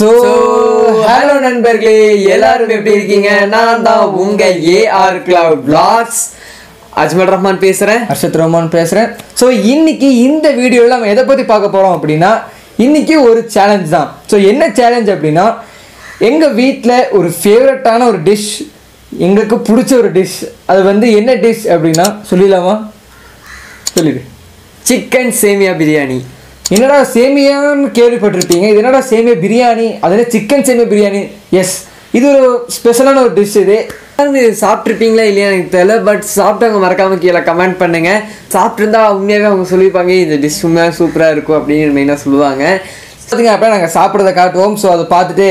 So hello நண்பர்களே எல்லாரும் எப்படி இருக்கீங்க? நான் தான் உங்க AR cloud blocks Ajmal Rahman பேசுறேன். ஹர்ஷத் ரோமான் பேசுகிறேன் ஸோ இன்னைக்கு இந்த வீடியோவில் நம்ம எதை பற்றி பார்க்க போகிறோம் அப்படின்னா இன்னைக்கு ஒரு சேலஞ்ச் தான். ஸோ என்ன சேலஞ்ச் அப்படின்னா எங்கள் வீட்டில் ஒரு ஃபேவரட்டான ஒரு டிஷ் எங்களுக்கு பிடிச்ச ஒரு டிஷ் அது வந்து என்ன டிஷ் அப்படின்னா சொல்லிடலாமா? சொல்லிடு. சிக்கன் சேமியா பிரியாணி. என்னடா சேமியான்னு கேள்விப்பட்டிருப்பீங்க. இது என்னடா சேமியா பிரியாணி? அது சிக்கன் சேமியா பிரியாணி? எஸ் இது ஒரு ஸ்பெஷலான ஒரு டிஷ் இது. சாப்பிட்ருப்பீங்களா இல்லையா எனக்கு தெரியல பட் சாப்பிட்டவங்க மறக்காம கீழே கமெண்ட் பண்ணுங்க. சாப்பிட்ருந்தா உண்மையாகவே அவங்க சொல்லியிருப்பாங்க இந்த டிஷ் உண்மையாக சூப்பராக இருக்கும் அப்படின்னு மெயினாக சொல்லுவாங்க. பார்த்துங்க அப்படியே நாங்கள் சாப்பிட்றத காட்டுவோம். ஸோ அதை பார்த்துட்டு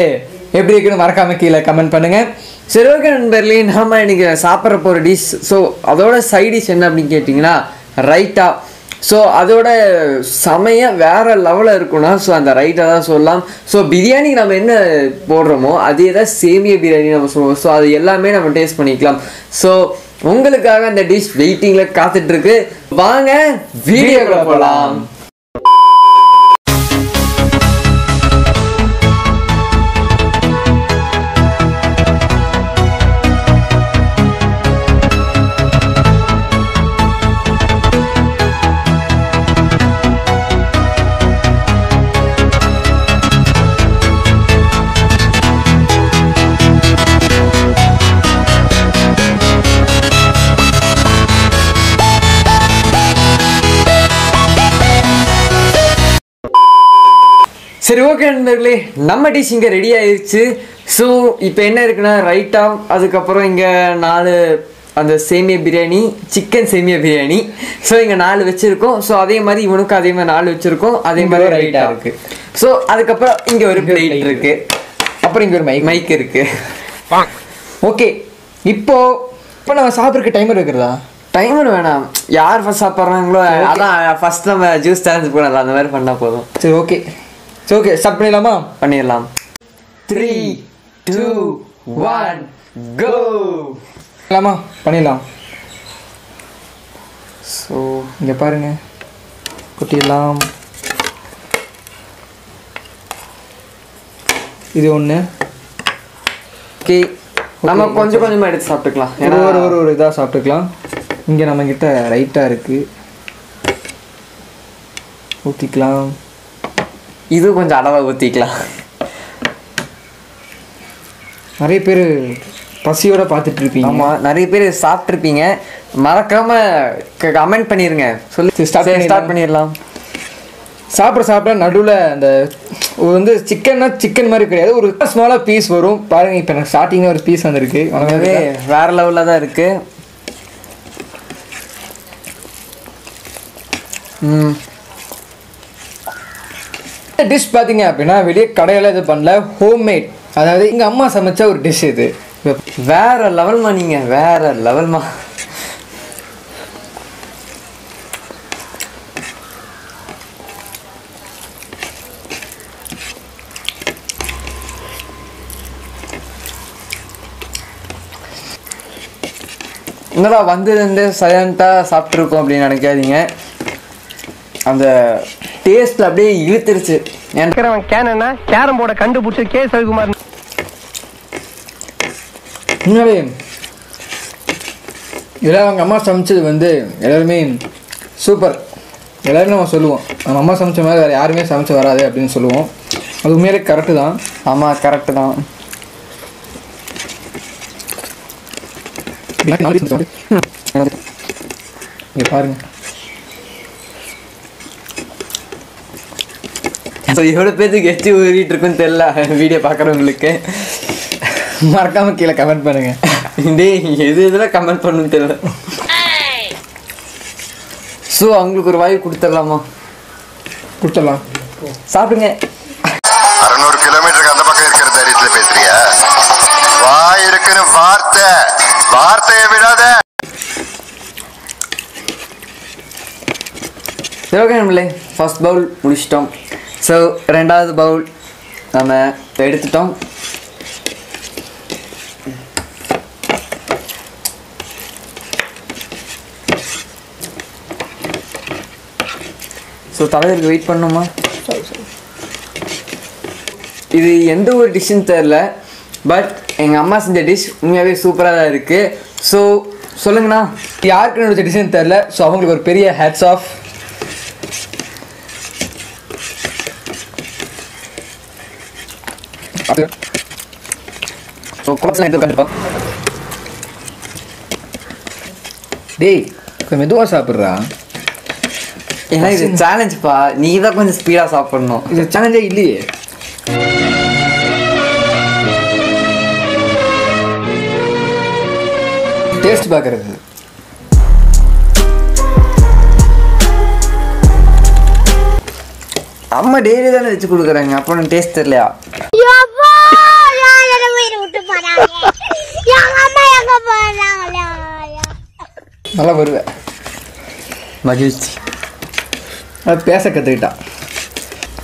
எப்படி இருக்குன்னு மறக்காம கீழே கமெண்ட் பண்ணுங்கள் சரி ஓகே நண்பர்களே நாம இன்னைக்கு சாப்பிட்ற போகிற டிஷ் ஸோ அதோட சைட் டிஷ் என்ன அப்படின்னு கேட்டிங்கன்னா ரைட்டா ஸோ அதோட சமைய வேறு லெவலில் இருக்கும்னா ஸோ அந்த ரைட்டை தான் சொல்லலாம். ஸோ பிரியாணி நம்ம என்ன போடுறோமோ அதே தான் சேமிய பிரியாணி நம்ம சொல்லுவோம். ஸோ அது எல்லாமே நம்ம டேஸ்ட் பண்ணிக்கலாம். ஸோ உங்களுக்காக அந்த டிஷ் வெயிட்டிங்கில் காத்துட்ருக்கு வாங்க வீடியோக்குள்ள போகலாம் சரி ஓகே நண்பர்களே நம்ம டிஷ் இங்கே ரெடி ஆயிடுச்சு. ஸோ இப்போ என்ன இருக்குன்னா ரைட்டா அதுக்கப்புறம் இங்கே நாலு அந்த சேமியா பிரியாணி சிக்கன் சேமியா பிரியாணி. ஸோ இங்கே நாலு வச்சுருக்கோம். ஸோ அதே மாதிரி இவனுக்கும் அதே மாதிரி நாலு வச்சுருக்கோம். அதே மாதிரி ரைட்டா raita இருக்கு. ஸோ அதுக்கப்புறம் இங்கே ஒரு இங்க ஒரு பிளேட் plate இருக்கு. அப்புறம் இங்கே ஒரு மைக் மைக் இருக்கு. ஓகே இப்போ இப்போ நம்ம சாப்பிட்றதுக்கு டைமர் இருக்கிறதா டைமர் வேணாம். யார் ஃபர்ஸ்ட் சாப்பிட்றாங்களோ அதான் ஃபர்ஸ்ட் நம்ம ஜூஸ் சேலஞ்ச் பண்ணலாம் அந்த மாதிரி பண்ணால் போதும். சரி ஓகே சரி ஓகே ஸ்டார்ட் பண்ணிடலாமா? பண்ணிடலாம். த்ரீ டூ ஒன் கோ பண்ணலாமா பண்ணிடலாம். ஸோ இங்கே பாருங்க. கொட்டிடலாம். இது ஒன்று ஓகே நம்ம கொஞ்சம் கொஞ்சமாக எடுத்து சாப்பிட்டுக்கலாம். ஏன்னா ஒரு ஒரு ஒரு இதாக சாப்பிட்டுக்கலாம். இங்கே நம்மக்கிட்ட ரைட்டாக இருக்குது ஊற்றிக்கலாம் இது கொஞ்சம் அளவாக ஊற்றிக்கலாம் நிறைய பேர் பசியோட பார்த்துட்டு இருப்பீங்க ஆமாம் நிறைய பேர் சாப்பிட்ருப்பீங்க. மறக்காம கமெண்ட் பண்ணிருங்க. சொல்லி. ஸ்டார்ட் பண்ணிடலாம். சாப்பிட சாப்பிட நடுவில் அந்த வந்து சிக்கன்னா சிக்கன் மாதிரி கிடையாது. ஒரு ஸ்மாலாக பீஸ் வரும். பாருங்க இப்போ எனக்கு ஸ்டார்டிங்கில் ஒரு பீஸ் வந்திருக்கு. உண்மையாவே வேற லெவலில் தான் இருக்கு. ம். டிஷ் பார்த்தீங்க அப்படின்னா வெளியே கடையில் இது பண்ணல ஹோம்மேட் அதாவது எங்கள் அம்மா சமைச்ச ஒரு டிஷ் இது. வேற லெவல்மா நீங்க வேற லெவல்மா என்னடா வந்ததுலேருந்து சைலண்ட்டாக சாப்பிட்ருக்கோம் அப்படின்னு நினைக்காதீங்க. அந்த டேஸ்ட்டில் அப்படியே இழுத்துருச்சு. எனக்கு இருக்கிறவன் கேனா கேரம் போர்டை கண்டுபிடிச்சு கே சவிகுமார் உண்மையாவே இதெல்லாம் அவங்க அம்மா சமைச்சது வந்து எல்லாருமே சூப்பர் எல்லாருமே நம்ம சொல்லுவோம். நம்ம அம்மா சமைச்ச மாதிரி வேறு யாருமே சமைச்சு வராது அப்படின்னு சொல்லுவோம். அது உண்மையிலே கரெக்டு தான். ஆமாம் கரெக்டு தான். இங்கே பாருங்க. ஸோ எவ்வளோ பேருக்கு எச்சு ஊறிட்டு இருக்குன்னு தெரியல. வீடியோ பார்க்குறவங்களுக்கு. மறக்காம கீழே கமெண்ட் பண்ணுங்க. டேய் எது இதில் கமெண்ட் பண்ணணும்னு தெரியல. ஸோ அவங்களுக்கு ஒரு வாய்ப்பு கொடுத்துடலாமா? கொடுத்துடலாம். சாப்பிடுங்க. அறுநூறு கிலோமீட்டருக்கு அந்த பக்கம் இருக்கிற தைரியத்துல பேசுறியா? வாய் இருக்குன்னு வார்த்தை. வார்த்தையை விடாத. நம்மளே ஃபர்ஸ்ட் பவுல் முடிச்சிட்டோம். ஸோ ரெண்டாவது பவுல் நம்ம எடுத்துட்டோம். ஸோ தலைவருக்கு வெயிட் பண்ணுமா? இது எந்த ஒரு டிஷ்ஷுன்னு தெரில பட் எங்கள் அம்மா செஞ்ச டிஷ் உண்மையாகவே சூப்பராக தான் இருக்குது ஸோ சொல்லுங்கண்ணா யாருக்கு டிசிஷன் தெரில ஸோ அவங்களுக்கு ஒரு பெரிய ஹேட்ஸ் ஆஃப் ஸோ கோர்ஸ்லாம் எடுத்து டேய் கொஞ்சம் மெதுவாக சாப்பிட்றா ஏன்னா இது சேலஞ்சுப்பா நீ தான் கொஞ்சம் ஸ்பீடாக சாப்பிடணும் இது சேலஞ்சே இல்லையே டேஸ்ட் பார்க்கறது அம்மா டெய்லி தானே வச்சு கொடுக்குறாங்க அப்புறம் டேஸ்ட் தெரியலையா யப்பா, நான் என்னை உயிரை விட்டு போறாங்க. எங்க அம்மா எங்க? நல்லா வருவேன். மகிழ்ச்சி. பேச கற்றுக்கிட்டான்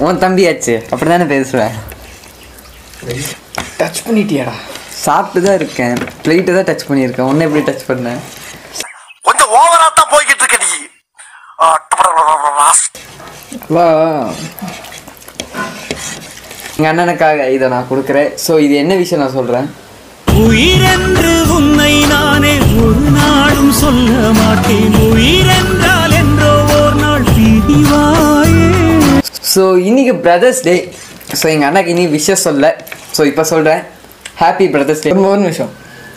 உன் தம்பியாச்சு அப்படி தானே பேசுவேன்? டச் பண்ணிட்டியாடா. சாப்பிட்டு தான் இருக்கேன். பிளேட்டை தான் டச் பண்ணியிருக்கேன். உன்னை எப்படி டச் பண்ணேன்? கொஞ்சம் ஓவரா தான் போய்கிட்டு இருக்க நீ. ஆ, வா எங்கள் அண்ணனுக்காக இதை நான் கொடுக்குறேன் ஸோ இது என்ன விஷயம் நான் சொல்கிறேன் உயிரென்று உன்னை நானே ஒரு நாளும் சொல்ல மாட்டேன். உயிரென்றால் என்றோ ஓர் நாள் பிரிவாயே. ஸோ இன்னைக்கு பிரதர்ஸ் டே ஸோ எங்கள் அண்ணாக்கு இனி விஷயம் சொல்ல. ஸோ இப்போ சொல்கிறேன் ஹாப்பி பிரதர்ஸ் டே ரொம்ப ஒரு நிமிஷம்.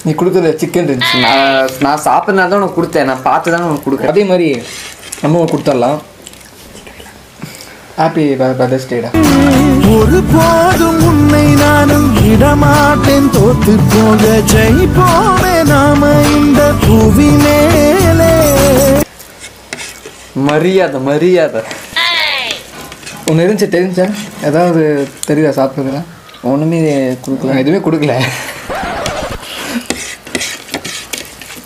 நீ கொடுக்குற சிக்கன் இருந்துச்சு. நான் நான் சாப்பிட்றதுனால தான் உனக்கு கொடுத்தேன். நான் பார்த்து தான் உனக்கு கொடுக்குறேன். அதே மாதிரி நம்ம கொடுத்துடலாம். ஹாப்பி பிரதர்ஸ் டேடா ஒரு போதும் உன்னை நானும் விடமாட்டேன். தோத்து போக ஜெயிப்போமே நாம இந்த புவி மேலே மரியாதை மரியாதை. ஒன்று இருந்துச்சு தெரிஞ்சா? ஏதாவது தெரியுதா சாப்பிட்றதுல ஒன்றுமே கொடுக்கல. எதுவுமே கொடுக்கல.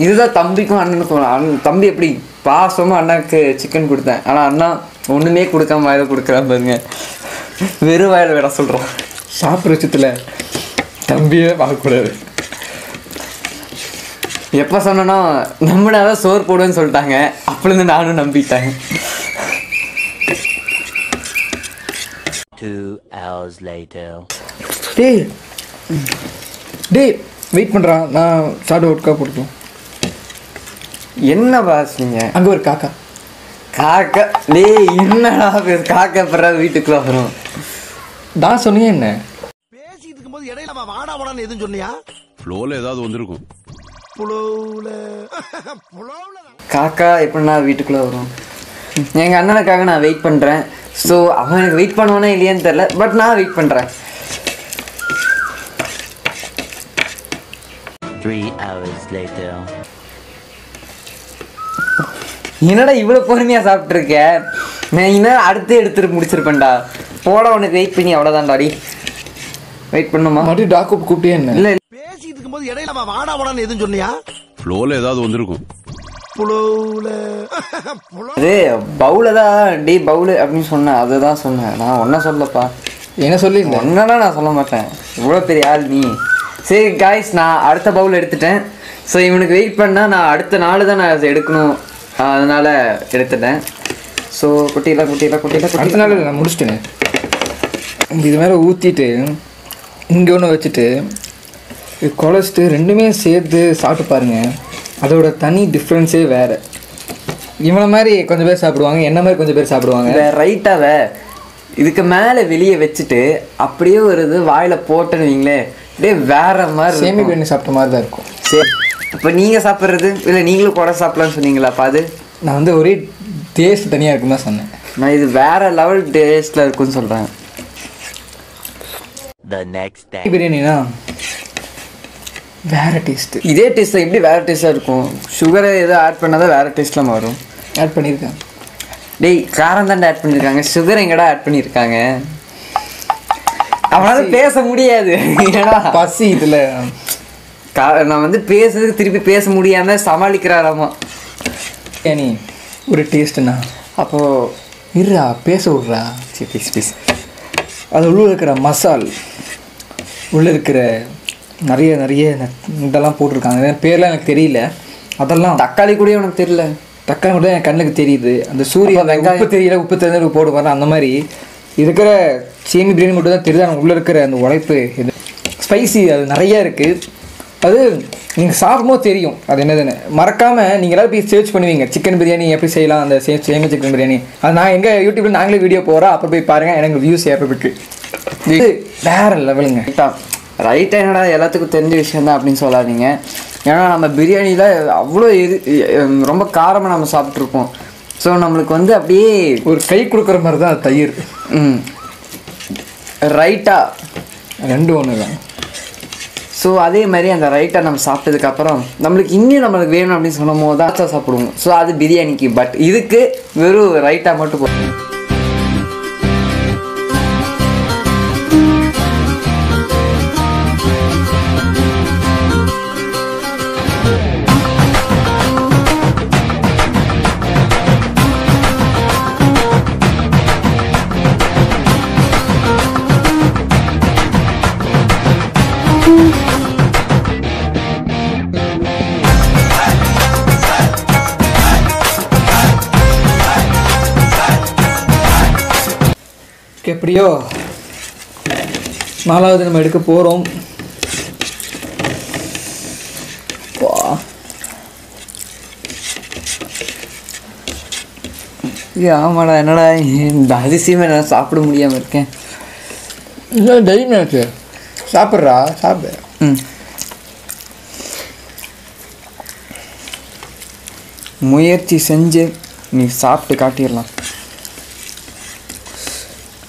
இதுதான் தம்பிக்கும் அண்ணனுக்கும். அண்ணன் தம்பி எப்படி? பாசமாக அண்ணாக்கு சிக்கன் கொடுத்தேன். ஆனால் அண்ணா ஒன்றுமே கொடுக்காம வாயில கொடுக்குறான் பாருங்க. வெறும் வாயில விட சொல்கிறோம் சாப்பிட்ற விஷயத்தில் தம்பியே பார்க்கக்கூடாது. எப்போ சொன்னனோ நம்மளால சோறு போடுவேன்னு சொல்லிட்டாங்க. அப்பலேருந்து நானும் நம்பிட்டேன். Later. டேய். டேய் வெயிட் பண்ணுறான் நான் சாப்பிட்டு ஒட்கா கொடுத்தோம் என்ன பாஸ் நீங்கள் அங்கே ஒரு காக்கா. காக்கா? டேய் என்னடா காக்கா பிறகு வீட்டுக்குள்ள வரும்? நான் சொன்னீங்க என்ன? பேசிட்டு இருக்கும்போது இடையில அவன் வாடா வாடான்னு எதுவும் சொன்னியா? ஃப்ளோல ஏதாவது வந்திருக்கும். புலவுல புலவுல காக்கா எப்படின்னா வீட்டுக்குள்ளே வரும்? எங்கள் அண்ணனுக்காக நான் வெயிட் பண்ணுறேன் ஸோ அவன் எனக்கு வெயிட் பண்ணுவானா இல்லையான்னு தெரில பட் நான் வெயிட் பண்ணுறேன் Three hours later. என்னடா இவ்வளோ பொறுமையாக சாப்பிட்ருக்க நான் இன்னும் அடுத்து எடுத்துட்டு முடிச்சிருப்பேன்டா. போட உனக்கு வெயிட் பண்ணி அவ்வளோதான்டாடி வெயிட் பண்ணுமா? மறுபடியும் டாக்கு கூப்பிட்டே என்ன? இல்லை பேசிட்டு இருக்கும்போது இடையில அவன் வாடா வாடான்னு எதுவும் சொன்னியா? ஃப்ளோல ஏதாவது வந்திருக்கும். அது பவுல தான் டே பவுலு அப்படின்னு சொன்னேன் அதுதான் சொன்னேன். நான் ஒன்றை சொல்லப்பா. என்ன சொல்லியிருந்தேன் ஒன்றா நான் சொல்ல மாட்டேன். இவ்வளோ பெரிய ஆள் நீ. சரி காய்ஸ் நான் அடுத்த பவுல் எடுத்துட்டேன். ஸோ இவனுக்கு வெயிட் பண்ணால் நான் அடுத்த நாள் தான் நான் அதை எடுக்கணும். அதனால எடுத்துட்டேன். ஸோ குட்டியில் குட்டியில் குட்டியில் அடுத்த நாள் நான் முடிச்சிட்டேனே. இது மேலே ஊற்றிட்டு இங்கே ஒன்று வச்சுட்டு இது குழச்சிட்டு ரெண்டுமே சேர்த்து சாப்பிட்டு பாருங்க. அதோட தனி டிஃப்ரென்ஸே வேறு. இவனை மாதிரி கொஞ்சம் பேர் சாப்பிடுவாங்க என்ன மாதிரி கொஞ்சம் பேர் சாப்பிடுவாங்க? ரைட்டாவை இதுக்கு மேலே வெளியே வச்சுட்டு அப்படியே ஒரு இது வாயில் போட்டேன்னு வைங்களேன். அப்படியே வேற மாதிரி சேமி. பண்ணி சாப்பிட்ட மாதிரி தான் இருக்கும். சரி இப்போ நீங்கள் சாப்பிட்றது? இல்லை நீங்களும் கூட சாப்பிடலாம்னு சொன்னீங்களா? அப்போ அது? நான் வந்து ஒரே டேஸ்ட் தனியாக இருக்குன்னு தான் சொன்னேன். நான் இது வேற லெவல் டேஸ்ட்டில் இருக்குன்னு சொல்கிறேன். பிரியாணினா வேற டேஸ்ட்டு இதே டேஸ்ட்டில் எப்படி வேற டேஸ்ட்டாக இருக்கும். சுகரை எதோ ஆட் பண்ணால் தான் வேற டேஸ்ட்டில் மாறும் ஆட் பண்ணியிருக்கேன். டேய் காரம் தாண்டா ஆட் பண்ணியிருக்காங்க. சுகர் எங்கடா ஆட் பண்ணியிருக்காங்க? அவனால பேச. முடியாது. ஏன்னா பசி இதில். நான் வந்து பேசுறதுக்கு திருப்பி பேச முடியாம சமாளிக்கிறாராமா? பிரியாணி ஒரு டேஸ்ட்டுண்ணா. அப்போ இருடா பேச விட்றா. சரி ப்ளீஸ் ப்ளீஸ் அது உள்ள இருக்கிற மசால் உள்ளே இருக்கிற நிறைய நிறைய இதெல்லாம் போட்டிருக்காங்க. பேர்லாம் எனக்கு தெரியல. அதெல்லாம் தக்காளி கூட உனக்கு தெரியல. தக்காளி மட்டும் என் கண்ணுக்கு தெரியுது. அந்த வெங்காயம். உப்பு தெரியல உப்பு தெரிஞ்சு போடுவாங்க அந்த மாதிரி. இருக்கிற சேமி பிரியாணி மட்டும் தான் தெரியுது. ஆனால் உள்ளே இருக்கிற அந்த உழைப்பு இது ஸ்பைசி அது நிறைய இருக்குது அது நீங்கள் சாப்பிடும்போது தெரியும். அது என்னதுன்னு. மறக்காமல் நீங்கள் எல்லாரும் போய் சர்ச் பண்ணுவீங்க. சிக்கன் பிரியாணி எப்படி செய்யலாம் அந்த சே சேமி சிக்கன் பிரியாணி அது நான் எங்கள் யூடியூப்பில் நாங்களே வீடியோ போகிறோம் அப்போ போய் பாருங்கள் எனக்கு வியூஸ் ஏறதுக்கு. இது வேற லெவலுங்க ரைட்டா ரைட்டா என்னடா எல்லாத்துக்கும் தெரிஞ்ச விஷயம் தான் அப்படின்னு சொல்லாதீங்க. ஏன்னா நம்ம பிரியாணியில் அவ்வளோ இது ரொம்ப காரமாக நம்ம சாப்பிட்ருப்போம் ஸோ நம்மளுக்கு வந்து அப்படியே ஒரு கை கொடுக்குற மாதிரி தான் தயிர். ம். ரைட்டா ரெண்டும் ஒன்று தான் ஸோ அதே மாதிரி அந்த ரைட்டை நம்ம சாப்பிட்டதுக்கப்புறம் நம்மளுக்கு இன்னும் நம்மளுக்கு வேணும் அப்படின்னு சொல்லும் போது தான் சாப்பிடுவோம். ஸோ அது பிரியாணிக்கு பட் இதுக்கு வெறும் ரைட்டாக மட்டும் போதும். எப்படியோ நாலாவது நம்ம எடுக்க போகிறோம் ஆமாடா என்னடா இந்த அரிசியுமே நான் சாப்பிட முடியாமல் இருக்கேன். இன்னும் தைரியம் ஆச்சு சாப்பிட்றா சாப்பிடு. ம். முயற்சி செஞ்சு நீ சாப்பிட்டு காட்டிடலாம்.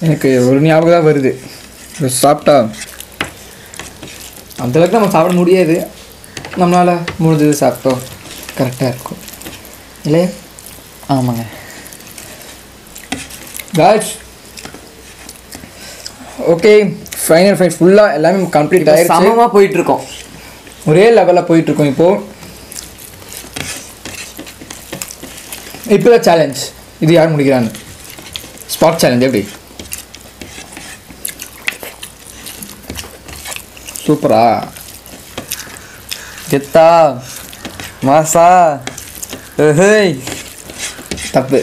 எனக்கு ஒரு ஞாபகம் தான் வருது. சாப்பிட்டா அந்த அளவுக்கு நம்ம சாப்பிட முடியாது. நம்மளால் முடிஞ்சது சாப்பிட்டோம் கரெக்டாக இருக்கும். இல்லையா? ஆமாங்க. காய்ஸ் ஓகே ஃபைனல் ஃபைட் ஃபுல்லாக எல்லாமே கம்ப்ளீட் ஆயிருச்சு. சமமாக போயிட்டு இருக்கோம் ஒரே லெவலில் போயிட்டுருக்கோம் இப்போது இப்போ. தான் சேலஞ்ச் இது யார் முடிக்கிறான்னு? ஸ்பாட் சேலஞ்ச் எப்படி? சூப்பரா. கெத்தா மாசா ஹேய் தப்பு.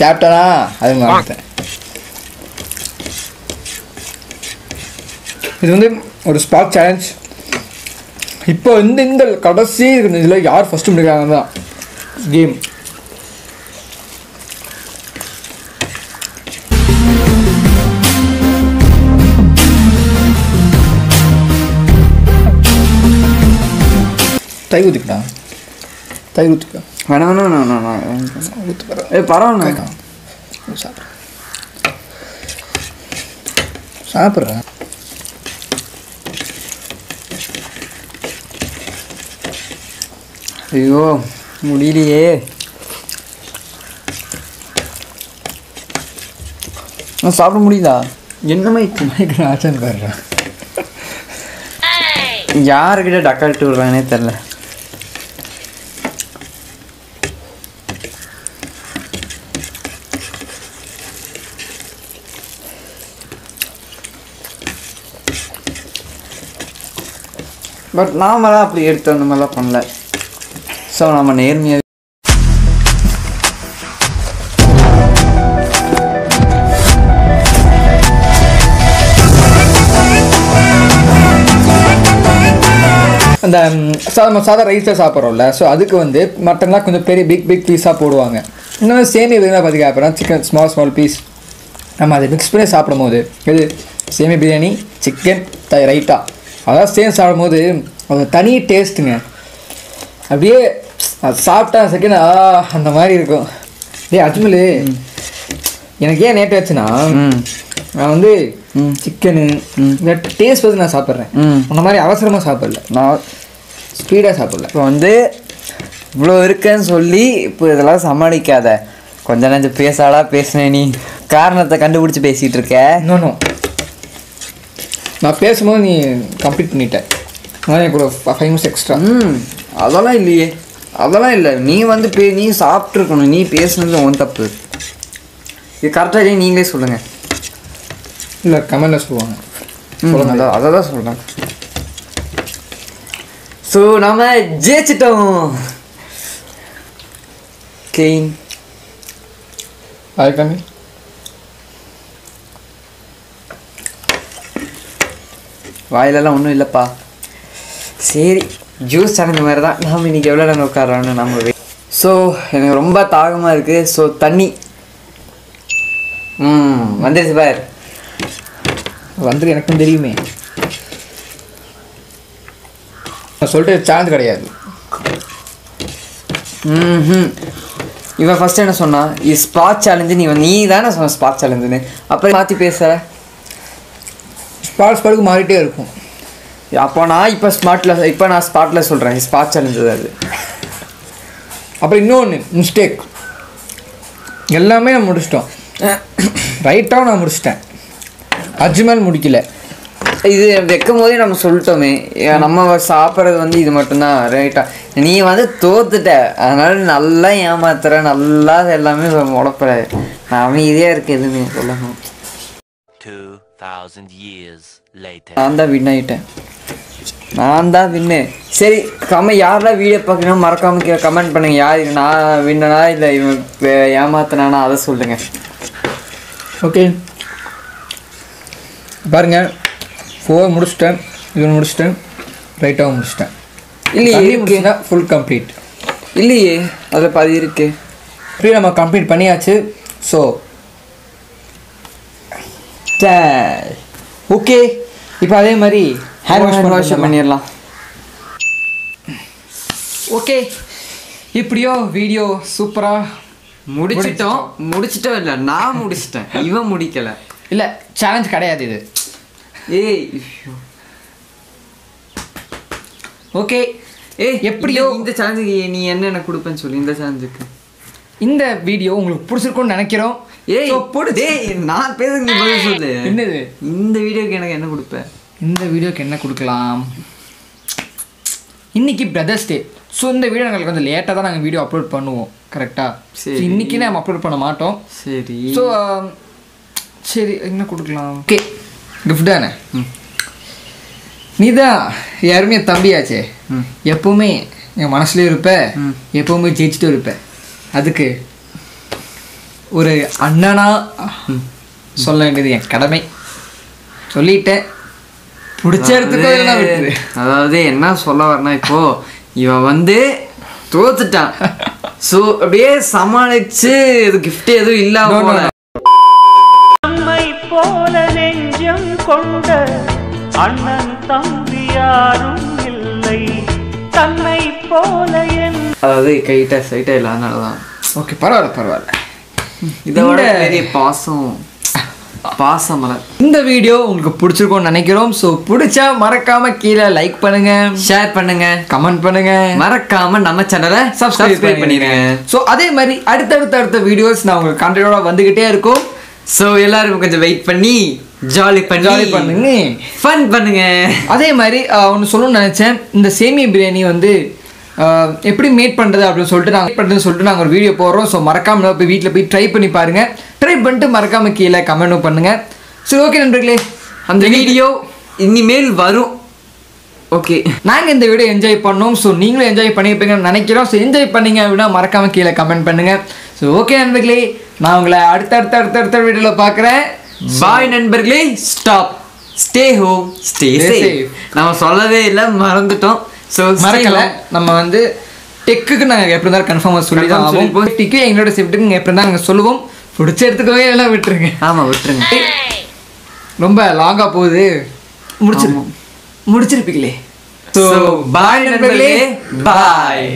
கேப்டனா? அது மாட்டேன் இது வந்து ஒரு ஸ்பாட் சேலஞ்ச் இப்போ இந்த இந்த கடைசி இதில் யார் ஃபஸ்ட்டு முடிக்கிறாங்க தான். கேம் தயிர் ஊற்றிக்கிட்டா தயிர் ஊற்றிக்கா வேணாம் வேணாம் வேணாம் வேணாம் ஊற்று ஏ பரவாயில்ல. சாப்பிட்றேன் சாப்பிட்றேன் ஐயோ முடியலையே. நான் சாப்பிட முடியுதா? என்னமா இருக்கு ஆச்சன் பாடுறேன் யாருக்கிட்ட டக்கால்ட்டு விடுறாங்கன்னே தெரில பட் நாமலாம் அப்படி எடுத்து அந்த மாதிரிலாம் பண்ணல. ஸோ நம்ம நேர்மையாக அந்த சா- நம்ம சாதா ரைஸாக சாப்பிட்றோம்ல. ஸோ அதுக்கு வந்து மட்டன்லாம் கொஞ்சம் பெரிய பிக் பிக் பீஸாக போடுவாங்க. இன்னும் சேமி பிரியாணி பார்த்து அப்புறம் சிக்கன் ஸ்மால் ஸ்மால் பீஸ் நம்ம அதை மிக்ஸ் பண்ணி சாப்பிடும்போது இது சேமி பிரியாணி சிக்கன் த ரைட்டா அதான் சேர்ந்து சாப்பிடும்போது அது தனி டேஸ்ட்டுங்க அப்படியே அது சாப்பிட்டா செகண்ட் ஆ அந்த மாதிரி இருக்கும். டேய் அஜ்மல் எனக்கு ஏன் நேற்று ஆச்சுன்னா நான் வந்து சிக்கனு இந்த டேஸ்ட் வந்து நான் சாப்பிட்றேன். அந்த மாதிரி அவசரமாக சாப்பிடல. நான் ஸ்பீடாக சாப்பிடல. இப்போ வந்து இவ்வளோ இருக்குன்னு சொல்லி இப்போ இதெல்லாம் சமாளிக்காத. கொஞ்ச நேரம் பேசாடா பேசுனேன் நீ. காரணத்தை கண்டுபிடிச்சி பேசிகிட்டு இருக்க. இன்னொன்னும் நான் பேசும்போது நீ கம்ப்ளீட் பண்ணிட்ட. அதான் எனக்கு ஒரு ஃபைவ் மினிட்ஸ் எக்ஸ்ட்ரா ம். அதெல்லாம் இல்லையே. அதெல்லாம் இல்லை. நீ வந்து பே நீ சாப்பிட்ருக்கணும் நீ பேசுனது உன் தப்பு. இது கரெக்டாக நீங்களே சொல்லுங்கள் இல்லை கமெண்டில் சொல்லுவாங்க. சொல்லுங்க. அதான் அதை தான் சொல்கிறேன் ஸோ நாம ஜெயிச்சிட்டோம். க்ளீன் அது கம்மி வாயிலெல்லாம் ஒன்றும் இல்லைப்பா. சரி ஜூஸ் அந்த மாதிரி தான் நாம் இன்னைக்கு எவ்வளோ நேரம் உட்காரோன்னு நம்ம ஸோ எனக்கு ரொம்ப தாகமாக இருக்குது ஸோ தண்ணி. ம் வந்துருச்சு பார். வந்து எனக்கும் தெரியுமே. நான் சொல்லிட்டு சேலஞ்ச் கிடையாது. ம் இவன் ஃபஸ்ட்டு என்ன சொன்னான்? இது ஸ்பாட் சேலஞ்சு நீ நீ தானே சொன்ன ஸ்பாட் சேலஞ்சுன்னு அப்புறம் மாற்றி பேசுகிற ஸ்பாட்ஸ் படுக்கு மாறிட்டே இருக்கும். அப்போ நான் இப்போ ஸ்மார்ட்டில் இப்போ நான் ஸ்பாட்டில் சொல்கிறேன் ஸ்பாட் சேலஞ்சு அது. அப்புறம் இன்னொன்று மிஸ்டேக் எல்லாமே நான் முடிச்சிட்டோம். ரைட்டாக நான் முடிச்சிட்டேன். அஜ்மல் முடிக்கல. இது வைக்கும் போதே நம்ம சொல்லிட்டோமே. நம்ம சாப்பிட்றது வந்து இது மட்டும்தான். ரைட்டா நீ வந்து தோத்துட்ட. அதனால நல்லா ஏமாத்துற. நல்லா எல்லாமே உழப்புற நான் அமைதியாக இருக்கு எதுவுமே. சொல்லணும். 2,000 years later. நான் தான் வின் ஆகிட்டேன் நான் தான் வின்னு சரி கம்ம யாரெல்லாம் வீடியோ பார்க்கணும் மறக்காம கமெண்ட் பண்ணுங்க. யார் நான் வின்னனா இல்லை இவன் வே- ஏமாத்துனானா அதை சொல்லுங்க. ஓகே பாருங்க ஃபோர் முடிச்சிட்டேன் இது முடிச்சிட்டேன் ரைட்டாகவும் முடிச்சிட்டேன். இல்லையே முடிச்சுன்னா ஃபுல் கம்ப்ளீட் இல்லையே அதில் பாதி இருக்கு. இப்படி நம்ம கம்ப்ளீட் பண்ணியாச்சு. ஸோ ஓகே இப்போ அதே மாதிரி ஹேண்ட் வாஷ் பண்ணி பண்ணிடலாம். ஓகே இப்படியோ வீடியோ சூப்பராக முடிச்சிட்டோம். முடிச்சிட்டோம். இல்லை நான் முடிச்சிட்டேன். இவன் முடிக்கல. இல்லை சேலஞ்ச் கிடையாது இது. ஏய். ஓகே ஏய் எப்படியோ இந்த- சேலஞ்சுக்கு நீ என்னென்ன கொடுப்பேன்னு சொல்லி இந்த சேலஞ்சுக்கு இந்த வீடியோ உங்களுக்கு பிடிச்சிருக்கும்னு நினைக்கிறோம். ஏய் பிடிச்சி- டேய் நான் பேசுறது நீ பதில் சொல்லு. என்னது? இந்த வீடியோக்கு எனக்கு என்ன கொடுப்ப? இந்த வீடியோக்கு என்ன கொடுக்கலாம்? இன்னைக்கு பிரதர்ஸ் டே ஸோ இந்த வீடியோ நாங்கள் கொஞ்சம் லேட்டாக தான் நாங்கள் வீடியோ அப்லோட் பண்ணுவோம். கரெக்டாக சரி. இன்னைக்கு நம்ம அப்லோட் பண்ண மாட்டோம். சரி. ஸோ சரி என்ன கொடுக்கலாம்? ஓகே. கிஃப்ட் தானே? நீ தான் யாருமே தம்பியாச்சே? எப்பவுமே என் மனசுலயும் இருப்ப எப்பவுமே ஜெயிச்சுட்டு இருப்ப. அதுக்கு ஒரு அண்ணனா? சொல்ல வேண்டியது என் கடமை. சொல்லிட்டேன். பிடிச்ச இடத்துக்கு அதாவது என்ன சொல்ல வரனா இப்போ இவன் வந்து தோத்துட்டான். ஸோ அப்படியே சமாளிச்சு இது கிஃப்ட் எதுவும் இல்லாம. நம்மை போல நெஞ்சம் கொண்ட அண்ணன் தம்பி யாரும் இல்லை. தன்னை போல அதாவது கைட்ட சைட்டா இல்லை அதனாலதான் ஓகே பரவாயில்ல பரவாயில்ல. இதோட பெரிய பாசம் பாசம் இந்த வீடியோ உங்களுக்கு பிடிச்சிருக்கும்னு நினைக்கிறோம். ஸோ பிடிச்சா மறக்காம கீழே லைக் பண்ணுங்க. ஷேர் பண்ணுங்க. கமெண்ட் பண்ணுங்க. மறக்காம நம்ம சேனலை சப்ஸ்கிரைப் பண்ணிடுங்க ஸோ அதே மாதிரி அடுத்தடுத்த அடுத்த வீடியோஸ் நான் உங்களுக்கு கண்டென்ட்டோட வந்துகிட்டே இருக்கும். ஸோ எல்லாரும் கொஞ்சம் வெயிட் பண்ணி ஜாலி பண்ணி ஜாலி பண்ணுங்க. ஃபன் பண்ணுங்க. அதே மாதிரி ஒன்று சொல்லணும்னு நினச்சேன். இந்த சேமியா பிரியாணி வந்து எப்படி மேட் பண்ணுறது அப்படின்னு சொல்லிட்டு நாங்கள் பண்ணுறதுன்னு சொல்லிட்டு நாங்கள் ஒரு வீடியோ போடுறோம். ஸோ மறக்காம போய் வீட்டில் போய் ட்ரை பண்ணி பாருங்கள் ட்ரை பண்ணிட்டு மறக்காம கீழே கமெண்ட்டும் பண்ணுங்கள் சரி ஓகே நண்பர்களே அந்த வீடியோ இனிமேல் வரும். ஓகே நாங்கள் இந்த வீடியோ என்ஜாய் பண்ணோம். ஸோ நீங்களும் என்ஜாய் பண்ணியிருப்பீங்கன்னு நினைக்கிறோம். ஸோ என்ஜாய் பண்ணீங்க அப்படின்னா மறக்காம கீழே கமெண்ட் பண்ணுங்க. ஸோ ஓகே நண்பர்களே நான் உங்களை அடுத்த அடுத்த அடுத்த அடுத்த வீடியோவில் பார்க்குறேன். பாய் நண்பர்களே. Stop stay home stay safe. நம்ம சொல்லவே இல்லை மறந்துட்டோம். ஸோ மறக்கல நம்ம வந்து டெக்குக்கு நாங்கள் எப்படி இருந்தாலும் கன்ஃபார்மாக சொல்லி தான் Confirm ஆகும். டெக்கு எங்களோட சேஃப்ட்டுக்கு எப்படி இருந்தால் நாங்கள் சொல்லுவோம். பிடிச்ச எடுத்துக்கவே எல்லாம் விட்டுருங்க. ஆமா விட்டுருங்க. ரொம்ப லாங்காக போகுது. முடிச்சிரு ஆமா. முடிச்சிருப்பீங்களே. ஸோ பாய் நண்பர்களே. பாய்